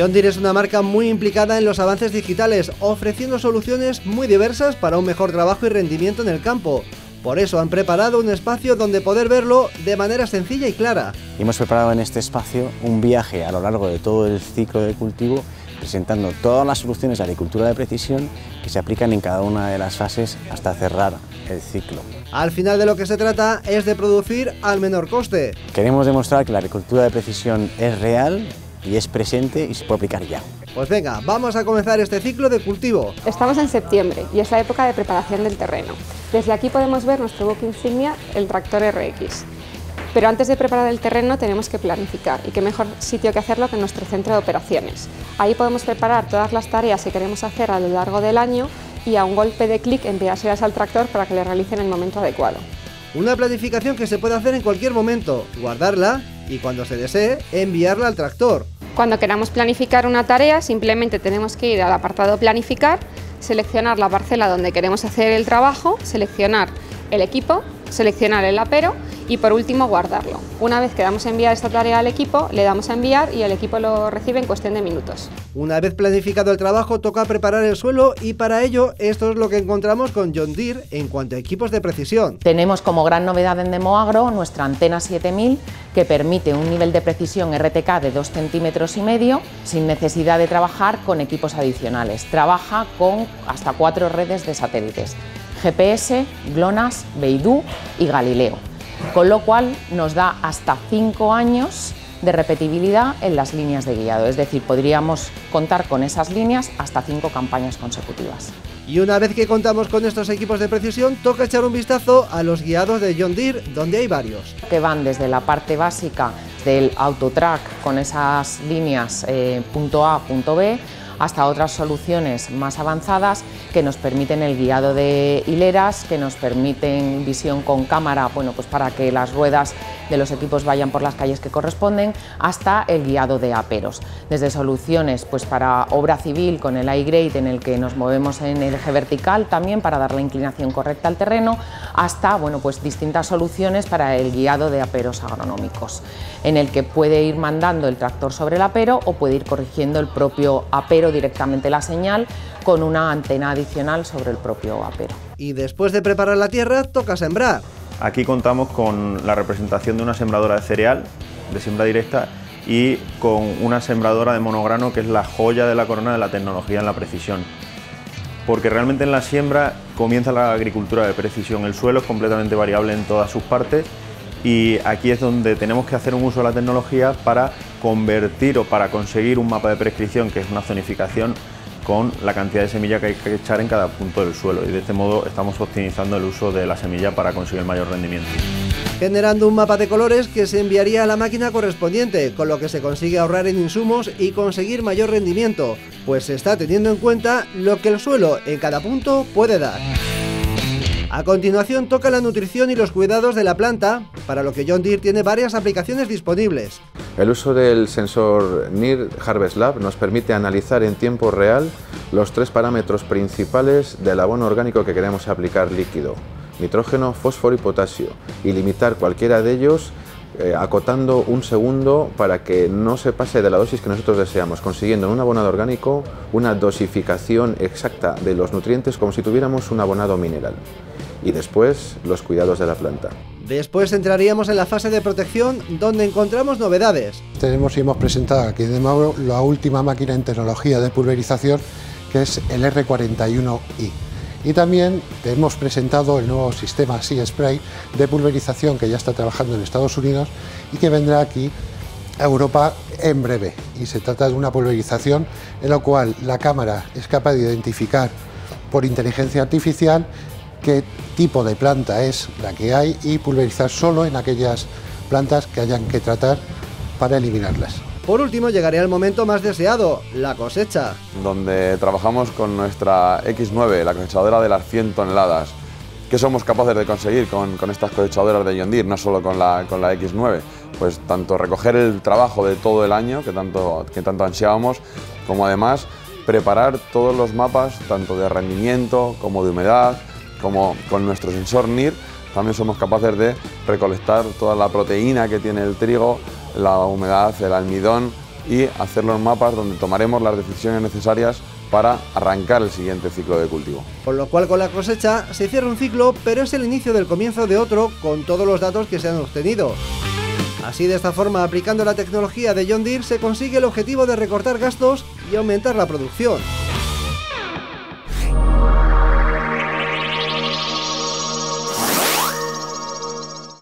John Deere es una marca muy implicada en los avances digitales, ofreciendo soluciones muy diversas para un mejor trabajo y rendimiento en el campo. Por eso han preparado un espacio donde poder verlo de manera sencilla y clara. Hemos preparado en este espacio un viaje a lo largo de todo el ciclo de cultivo presentando todas las soluciones de agricultura de precisión que se aplican en cada una de las fases hasta cerrar el ciclo. Al final de lo que se trata es de producir al menor coste. Queremos demostrar que la agricultura de precisión es real y es presente y se puede aplicar ya. Pues venga, vamos a comenzar este ciclo de cultivo. Estamos en septiembre y es la época de preparación del terreno. Desde aquí podemos ver nuestro buque insignia, el tractor RX. Pero antes de preparar el terreno tenemos que planificar y qué mejor sitio que hacerlo que en nuestro centro de operaciones. Ahí podemos preparar todas las tareas que queremos hacer a lo largo del año y a un golpe de clic enviárselas al tractor para que le realicen en el momento adecuado. Una planificación que se puede hacer en cualquier momento, guardarla y cuando se desee enviarla al tractor. Cuando queramos planificar una tarea simplemente tenemos que ir al apartado planificar, seleccionar la parcela donde queremos hacer el trabajo, seleccionar el equipo, seleccionar el apero y por último guardarlo. Una vez que damos a enviar esta tarea al equipo, le damos a enviar y el equipo lo recibe en cuestión de minutos. Una vez planificado el trabajo, toca preparar el suelo y para ello esto es lo que encontramos con John Deere en cuanto a equipos de precisión. Tenemos como gran novedad en Demoagro nuestra antena 7000 que permite un nivel de precisión RTK de 2 centímetros y medio sin necesidad de trabajar con equipos adicionales. Trabaja con hasta cuatro redes de satélites. GPS, GLONASS, Beidou y Galileo con lo cual nos da hasta cinco años de repetibilidad en las líneas de guiado, es decir, podríamos contar con esas líneas hasta cinco campañas consecutivas. Y una vez que contamos con estos equipos de precisión, toca echar un vistazo a los guiados de John Deere, donde hay varios. Que van desde la parte básica del autotrack con esas líneas eh, punto A, punto B, hasta otras soluciones más avanzadas que nos permiten el guiado de hileras, que nos permiten visión con cámara, bueno, pues para que las ruedas de los equipos vayan por las calles que corresponden, hasta el guiado de aperos. Desde soluciones pues para obra civil con el iGrade en el que nos movemos en el eje vertical también para dar la inclinación correcta al terreno, hasta bueno, pues distintas soluciones para el guiado de aperos agronómicos, en el que puede ir mandando el tractor sobre el apero o puede ir corrigiendo el propio apero directamente la señal con una antena adicional sobre el propio apero. Y después de preparar la tierra, toca sembrar. Aquí contamos con la representación de una sembradora de cereal, de siembra directa, y con una sembradora de monograno que es la joya de la corona de la tecnología en la precisión. Porque realmente en la siembra comienza la agricultura de precisión. El suelo es completamente variable en todas sus partes y aquí es donde tenemos que hacer un uso de la tecnología para convertir o para conseguir un mapa de prescripción, que es una zonificación con la cantidad de semilla que hay que echar en cada punto del suelo y de este modo estamos optimizando el uso de la semilla para conseguir mayor rendimiento. Generando un mapa de colores que se enviaría a la máquina correspondiente, con lo que se consigue ahorrar en insumos y conseguir mayor rendimiento, pues se está teniendo en cuenta lo que el suelo en cada punto puede dar. A continuación toca la nutrición y los cuidados de la planta, para lo que John Deere tiene varias aplicaciones disponibles. El uso del sensor NIR Harvest Lab nos permite analizar en tiempo real los tres parámetros principales del abono orgánico que queremos aplicar líquido, nitrógeno, fósforo y potasio, y limitar cualquiera de ellos eh, acotando un segundo para que no se pase de la dosis que nosotros deseamos, consiguiendo en un abonado orgánico una dosificación exacta de los nutrientes como si tuviéramos un abonado mineral y después los cuidados de la planta. Después entraríamos en la fase de protección donde encontramos novedades. Tenemos y hemos presentado aquí de Mauro la última máquina en tecnología de pulverización que es el R41i. Y también hemos presentado el nuevo sistema Sea Spray de pulverización que ya está trabajando en Estados Unidos y que vendrá aquí a Europa en breve. Y se trata de una pulverización en la cual la cámara es capaz de identificar por inteligencia artificial qué tipo de planta es la que hay y pulverizar solo en aquellas plantas que hayan que tratar para eliminarlas. Por último, llegaría el momento más deseado, la cosecha. Donde trabajamos con nuestra X9, la cosechadora de las 100 toneladas. ¿Qué somos capaces de conseguir con, estas cosechadoras de John no solo con la, con la X9? Pues tanto recoger el trabajo de todo el año, que tanto, que tanto ansiábamos, como además preparar todos los mapas, tanto de rendimiento como de humedad, como con nuestro sensor NIR también somos capaces de recolectar toda la proteína que tiene el trigo, la humedad, el almidón, y hacer los mapas donde tomaremos las decisiones necesarias para arrancar el siguiente ciclo de cultivo. Con lo cual con la cosecha se cierra un ciclo, pero es el inicio del comienzo de otro con todos los datos que se han obtenido. Así de esta forma, aplicando la tecnología de John Deere, se consigue el objetivo de recortar gastos y aumentar la producción.